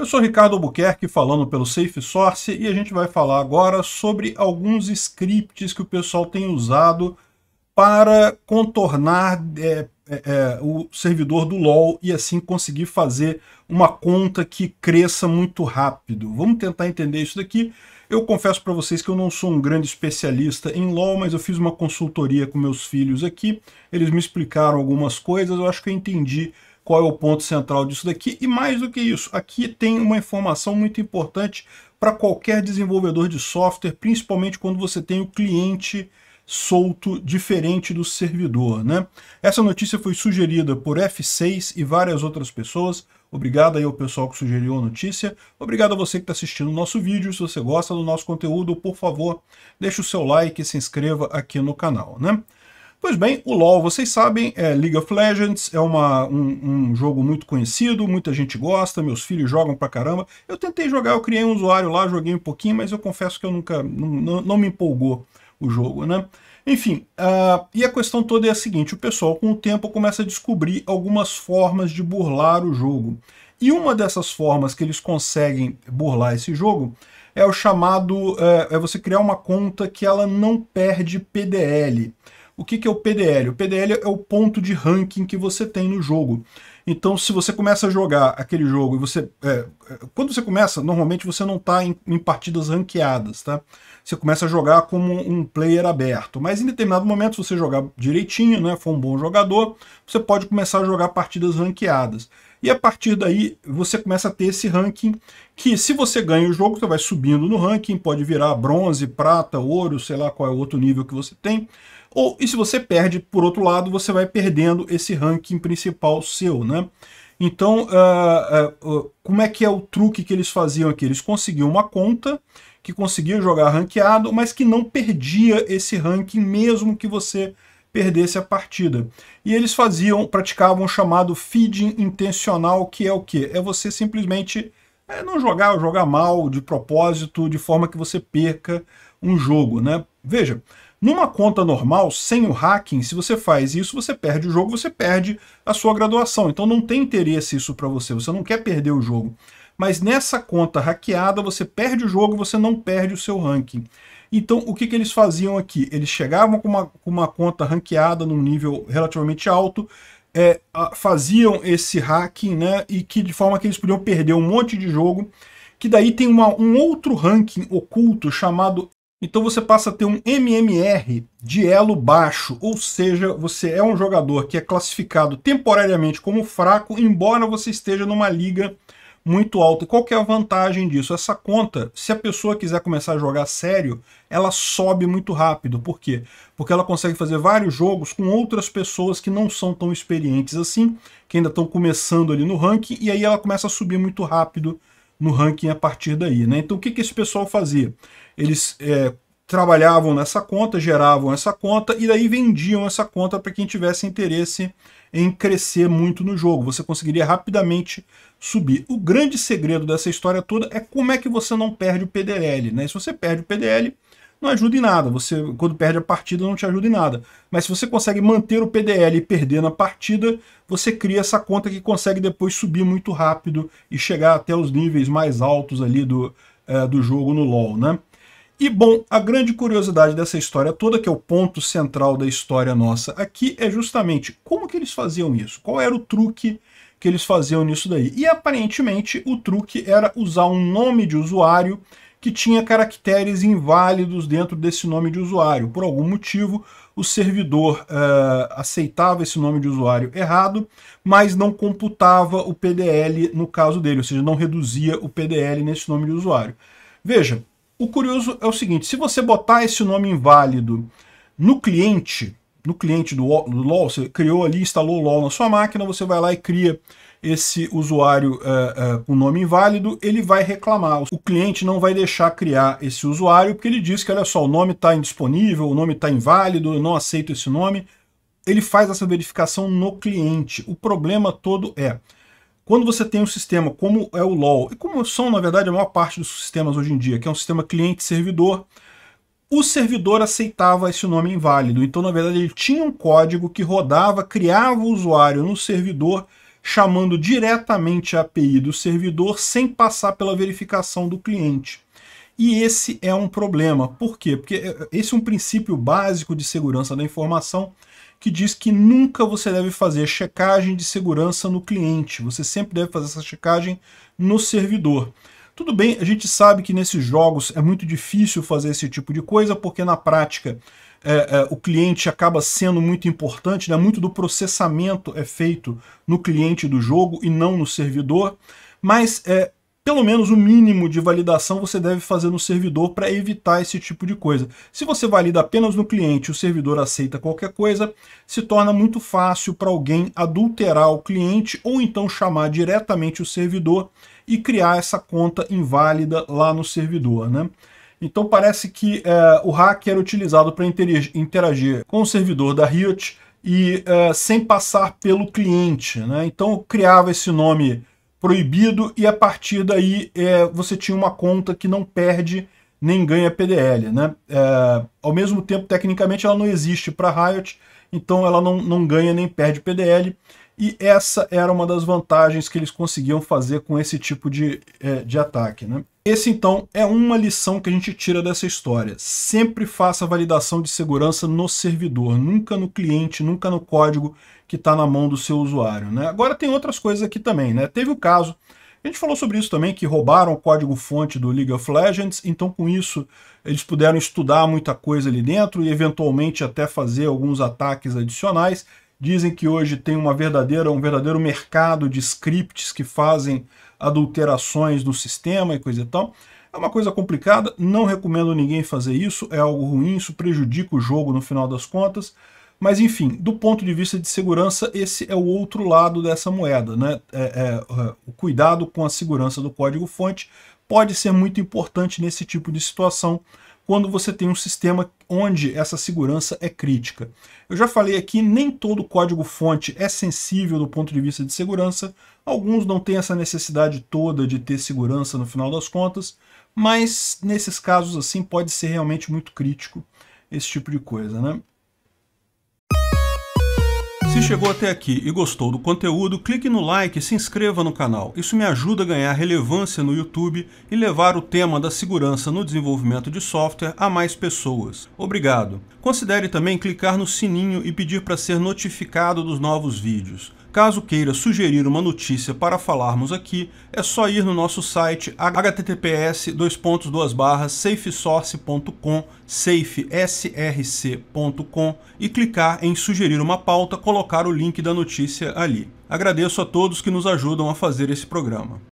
Eu sou Ricardo Albuquerque falando pelo Safe Source e a gente vai falar agora sobre alguns scripts que o pessoal tem usado para contornar é, é, é, o servidor do LoL e assim conseguir fazer uma conta que cresça muito rápido. Vamos tentar entender isso daqui. Eu confesso para vocês que eu não sou um grande especialista em LoL, mas eu fiz uma consultoria com meus filhos aqui, eles me explicaram algumas coisas, eu acho que eu entendi qual é o ponto central disso daqui, e mais do que isso, aqui tem uma informação muito importante para qualquer desenvolvedor de software, principalmente quando você tem o cliente solto diferente do servidor. Né? Essa notícia foi sugerida por F6 e várias outras pessoas. Obrigado aí ao pessoal que sugeriu a notícia. Obrigado a você que está assistindo o nosso vídeo. Se você gosta do nosso conteúdo, por favor, deixe o seu like e se inscreva aqui no canal. Né? Pois bem, o LoL, vocês sabem, é League of Legends, é uma, um, um, jogo muito conhecido, muita gente gosta, meus filhos jogam pra caramba. Eu tentei jogar, eu criei um usuário lá, joguei um pouquinho, mas eu confesso que eu nunca, não, não, me empolgou o jogo, né? Enfim, uh, e a questão toda é a seguinte, o pessoal com o tempo começa a descobrir algumas formas de burlar o jogo. E uma dessas formas que eles conseguem burlar esse jogo é o chamado, é, é você criar uma conta que ela não perde PDL. O que, que é o PDL? O PDL é o ponto de ranking que você tem no jogo. Então, se você começa a jogar aquele jogo e você... É, é quando você começa, normalmente você não está em, em, partidas ranqueadas, tá? Você começa a jogar como um player aberto. Mas em determinado momento, se você jogar direitinho, né, for um bom jogador, você pode começar a jogar partidas ranqueadas. E a partir daí, você começa a ter esse ranking que, se você ganha o jogo, você vai subindo no ranking, pode virar bronze, prata, ouro, sei lá qual é o outro nível que você tem. Ou, e se você perde, por outro lado, você vai perdendo esse ranking principal seu, né? Então, uh, uh, como é que é o truque que eles faziam aqui? Eles conseguiam uma conta que conseguia jogar ranqueado, mas que não perdia esse ranking mesmo que você perdesse a partida. E eles faziam, praticavam o chamado feeding intencional, que é o quê? É você simplesmente é, não jogar, jogar mal, de propósito, de forma que você perca um jogo, né? Veja, numa conta normal, sem o hacking, se você faz isso, você perde o jogo, você perde a sua graduação. Então não tem interesse isso para você, você não quer perder o jogo. Mas nessa conta hackeada, você perde o jogo, você não perde o seu ranking. Então, o que, que eles faziam aqui? Eles chegavam com uma, com uma conta ranqueada num nível relativamente alto, é, faziam esse hacking, né, e que de forma que eles podiam perder um monte de jogo, que daí tem uma, um outro ranking oculto chamado então você passa a ter um MMR de elo baixo, ou seja, você é um jogador que é classificado temporariamente como fraco, embora você esteja numa liga muito alta. E qual é a vantagem disso? Essa conta, se a pessoa quiser começar a jogar sério, ela sobe muito rápido. Por quê? Porque ela consegue fazer vários jogos com outras pessoas que não são tão experientes assim, que ainda estão começando ali no ranking, e aí ela começa a subir muito rápido no ranking a partir daí. Né? Então o que, que esse pessoal fazia? Eles é, trabalhavam nessa conta, geravam essa conta e daí vendiam essa conta para quem tivesse interesse em crescer muito no jogo. Você conseguiria rapidamente subir. O grande segredo dessa história toda é como é que você não perde o PDL. Né? Se você perde o PDL, não ajuda em nada. Você, quando perde a partida, não te ajuda em nada. Mas se você consegue manter o PDL e perder na partida, você cria essa conta que consegue depois subir muito rápido e chegar até os níveis mais altos ali do, é, do jogo no LoL, né? E, bom, a grande curiosidade dessa história toda, que é o ponto central da história nossa aqui, é justamente como que eles faziam isso? Qual era o truque que eles faziam nisso daí? E, aparentemente, o truque era usar um nome de usuário que tinha caracteres inválidos dentro desse nome de usuário. Por algum motivo, o servidor uh, aceitava esse nome de usuário errado, mas não computava o PDL no caso dele, ou seja, não reduzia o PDL nesse nome de usuário. Veja, o curioso é o seguinte, se você botar esse nome inválido no cliente, no cliente do, do LoL, você criou ali, instalou o LoL na sua máquina, você vai lá e cria esse usuário uh, uh, com nome inválido, ele vai reclamar. O cliente não vai deixar criar esse usuário, porque ele diz que, olha só, o nome está indisponível, o nome está inválido, eu não aceito esse nome. Ele faz essa verificação no cliente. O problema todo é, quando você tem um sistema como é o LoL, e como são, na verdade, a maior parte dos sistemas hoje em dia, que é um sistema cliente-servidor, o servidor aceitava esse nome inválido. Então, na verdade, ele tinha um código que rodava, criava o usuário no servidor chamando diretamente a API do servidor sem passar pela verificação do cliente. E esse é um problema. Por quê? Porque é, esse é um princípio básico de segurança da informação que diz que nunca você deve fazer checagem de segurança no cliente. Você sempre deve fazer essa checagem no servidor. Tudo bem, a gente sabe que nesses jogos é muito difícil fazer esse tipo de coisa, porque na prática é, é, o cliente acaba sendo muito importante, né? muito do processamento é feito no cliente do jogo e não no servidor, mas é, pelo menos o mínimo de validação você deve fazer no servidor para evitar esse tipo de coisa. Se você valida apenas no cliente e o servidor aceita qualquer coisa, se torna muito fácil para alguém adulterar o cliente ou então chamar diretamente o servidor e criar essa conta inválida lá no servidor. Né? Então parece que é, o hacker era utilizado para interagir com o servidor da Riot e é, sem passar pelo cliente. Né? Então criava esse nome proibido e a partir daí é, você tinha uma conta que não perde nem ganha PDL. Né? É, ao mesmo tempo, tecnicamente, ela não existe para Riot, então ela não, não ganha nem perde PDL. E essa era uma das vantagens que eles conseguiam fazer com esse tipo de, é, de ataque. Né? Esse, então, é uma lição que a gente tira dessa história. Sempre faça validação de segurança no servidor, nunca no cliente, nunca no código que está na mão do seu usuário. Né? Agora tem outras coisas aqui também. Né? Teve o caso, a gente falou sobre isso também, que roubaram o código-fonte do League of Legends, então com isso eles puderam estudar muita coisa ali dentro e eventualmente até fazer alguns ataques adicionais. Dizem que hoje tem uma verdadeira, um verdadeiro mercado de scripts que fazem adulterações no sistema e coisa e tal. É uma coisa complicada, não recomendo ninguém fazer isso, é algo ruim, isso prejudica o jogo no final das contas. Mas enfim, do ponto de vista de segurança, esse é o outro lado dessa moeda. Né? É, é, é o cuidado com a segurança do código-fonte pode ser muito importante nesse tipo de situação, quando você tem um sistema onde essa segurança é crítica. Eu já falei aqui, nem todo código-fonte é sensível do ponto de vista de segurança, alguns não têm essa necessidade toda de ter segurança no final das contas, mas nesses casos assim pode ser realmente muito crítico esse tipo de coisa, né? Se chegou até aqui e gostou do conteúdo, clique no like e se inscreva no canal. Isso me ajuda a ganhar relevância no YouTube e levar o tema da segurança no desenvolvimento de software a mais pessoas. Obrigado. Considere também clicar no sininho e pedir para ser notificado dos novos vídeos. Caso queira sugerir uma notícia para falarmos aqui, é só ir no nosso site https safesource.com, safesrc.com e clicar em sugerir uma pauta, colocar o link da notícia ali. Agradeço a todos que nos ajudam a fazer esse programa.